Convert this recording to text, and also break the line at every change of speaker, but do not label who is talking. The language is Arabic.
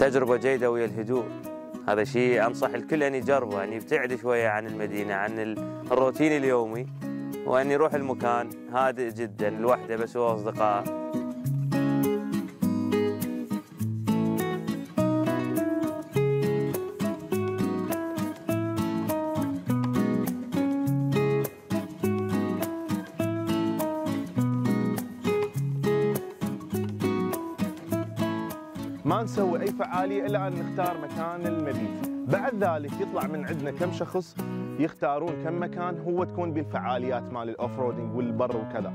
تجربة جيدة ويا الهدوء. هذا شيء أنصح الكل أن يجربه أن يبتعد شوية عن المدينة عن الروتين اليومي وأن يروح المكان هادئ جدا لوحده بس هو أصدقائه
ما نسوي أي فعالية إلا أن نختار مكان المبيت بعد ذلك يطلع من عندنا كم شخص يختارون كم مكان هو تكون بالفعاليات مال ال off-roading والبر وكذا.